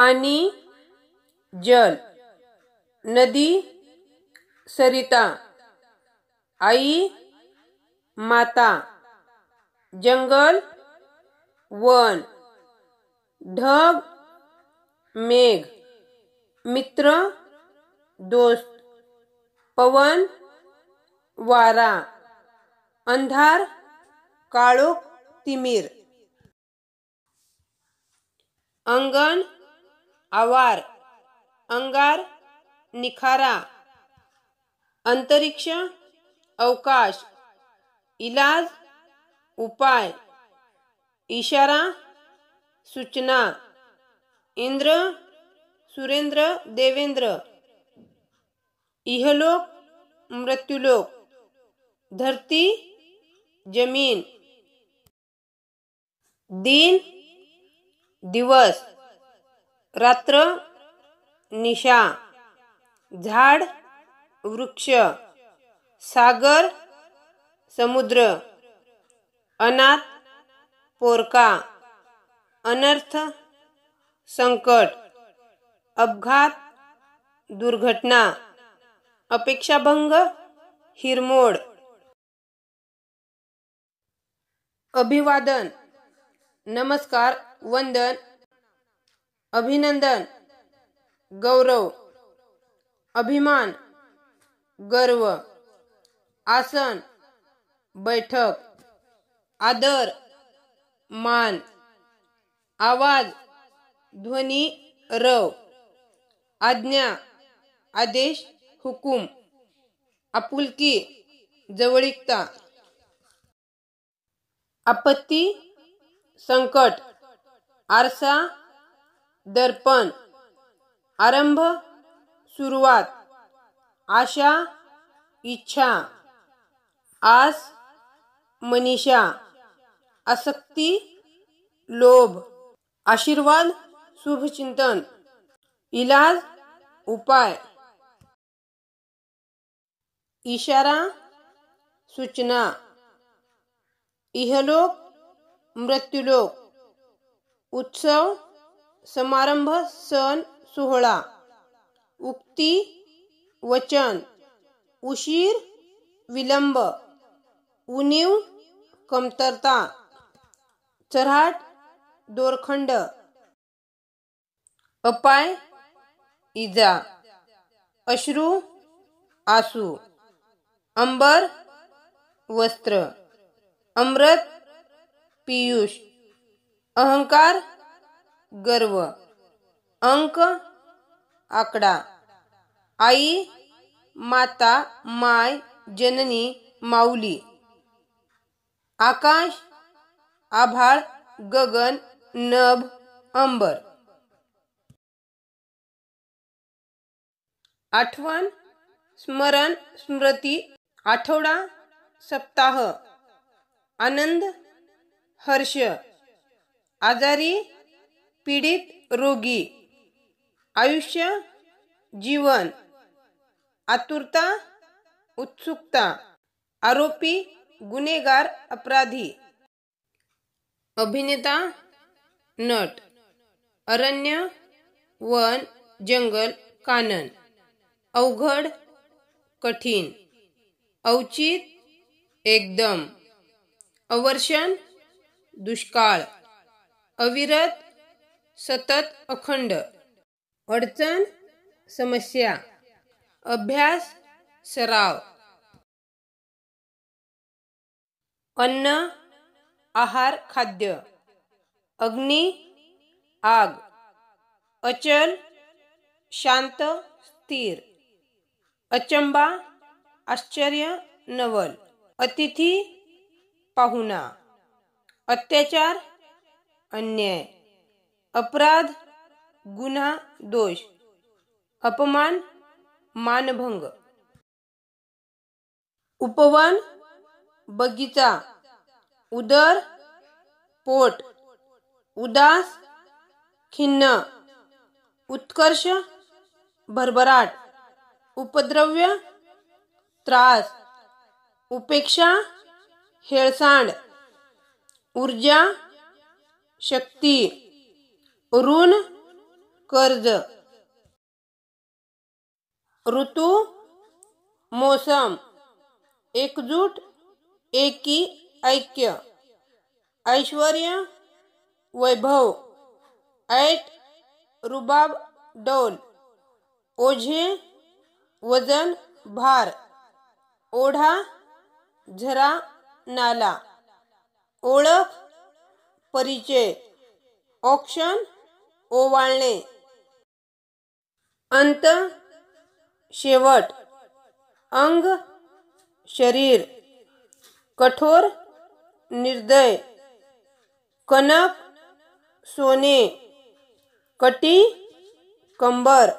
पाणी जल, नदी, सरिता, आई, माता, जंगल, वन, ढग, मेघ, मित्र, दोस्त, पवन, वारा, अंधार, काळोख, तिमिर। अंगण आवार अंगार निखारा अंतरिक्ष अवकाश इलाज उपाय इशारा सूचना इंद्र सुरेंद्र देवेंद्र इहलोक मृत्युलोक धरती जमीन दिन दिवस रात्र निशा झाड वृक्ष सागर समुद्र अनाथ पोरका अनर्थ संकट अपघात दुर्घटना अपेक्षाभंग हिरमोड. अभिवादन नमस्कार वंदन अभिनंदन गौरव अभिमान गर्व आसन बैठक आदर मान आवाज ध्वनी रव आज्ञा आदेश हुकूम आपुलकी जवळीकता आपत्ती संकट आरसा दर्पण. आरंभ सुरुवात. आशा इच्छा. आस मनीषा. आसक्ती लोभ. आशीर्वाद शुभचिंतन. इलाज उपाय. इशारा सूचना. इहलोक मृत्युलोक. उत्सव समारंभ सण सोहळा. उक्ती वचन उशीर विलंब उणीव कमतरता चराट दोरखंड अपाय इजा अश्रू आसू अंबर वस्त्र अमृत पियुष अहंकार गर्व. अंक आकडा. आई माता माय जननी माऊली. आकाश आभाळ गगन नभ अंबर. आठवण स्मरण स्मृती आठवडा सप्ताह. आनंद हर्ष. आजारी पीडित रोगी. आयुष्य जीवन. आतुरता उत्सुकता. आरोपी गुन्हेगार अपराधी. अभिनेता नट. अरण्य वन जंगल कानन. अवघड कठीण. अवचित एकदम. अवर्षण दुष्काळ. अविरत सतत अखंड. अडचण समस्या. अभ्यास सराव. अन्न आहार खाद्य. अग्नी आग. अचल शांत स्थिर. अचंबा आश्चर्य नवल. अतिथी पाहुणा. अत्याचार अन्याय. अपराध गुन्हा दोष. अपमान मानभंग. उपवन बगीचा. उदर पोट. उदास खिन्न. उत्कर्ष भरभराट. उपद्रव्य त्रास. उपेक्षा हेळसांड. ऊर्जा शक्ती. ऋण कर्ज. ऋतू मोसम एकजूट एकी ऐक्य. ऐश्वर्य वैभव. ऐट रुबाब डौल. ओझे वजन भार. ओढा झरा नाला. ओळख परिचय. ऑक्शन ओवाळणे. अंत शेवट अंग शरीर कठोर निर्दय कनक सोने कटी कंबर.